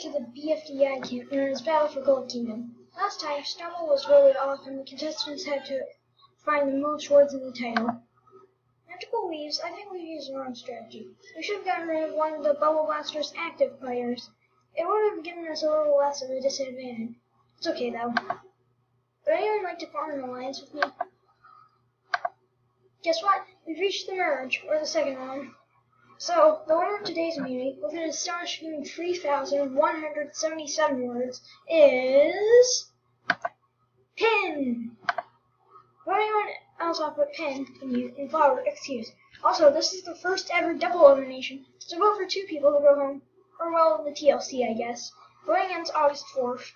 to the BFDI camp known his Battle for Gold Kingdom. Last time, Snowball was voted off and the contestants had to find the most words in the title. After leaves, I think we used the wrong strategy. We should have gotten rid of one of the Bubble Blaster's active players. It would have given us a little less of a disadvantage. It's okay though. Would anyone like to form an alliance with me? Guess what? We've reached the merge, or the second one. So, the winner of today's immunity, with an astonishing 3,177 words, is. Pin! Would anyone else to put pin in, you, in flower? Excuse. Also, this is the first ever double elimination, so vote for two people to go home. Or, well, the TLC, I guess. Voting ends August 4th.